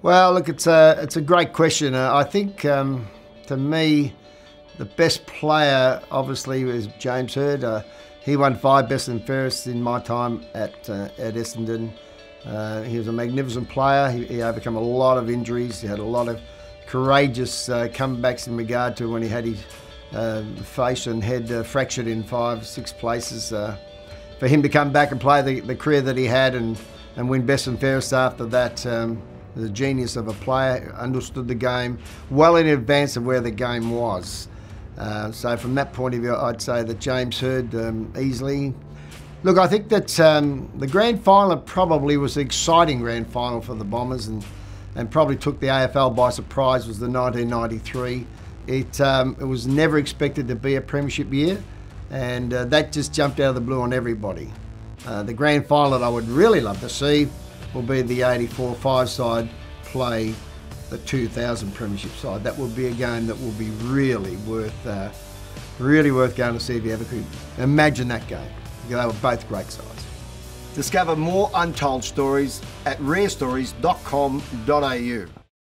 Well, look, it's a it's a great question. Uh, I think um, to me, the best player obviously was James Hird. Uh, he won five best and fairest in my time at uh, at Essendon. Uh, he was a magnificent player. He, he, overcome a lot of injuries. He had a lot of courageous uh, comebacks in regard to when he had his uh, face and head fractured in five, six places. for him to come back and play the, the career that he had and, and win best and fairest after that. Um, the genius of a player, understood the game well in advance of where the game was. Uh, so from that point of view, I'd say that James Hird um, easily. Look, I think that um, the grand final probably was an exciting grand final for the Bombers and, and probably took the AFL by surprise was the 1993. It, um, it was never expected to be a premiership year and uh, that just jumped out of the blue on everybody. Uh, the grand final that I would really love to see will be the 84 five side play the 2000 premiership side. That will be a game that will be really worth, uh, really worth going to see if you ever could imagine that game. They were both great sides. Discover more untold stories at rarestories.com.au.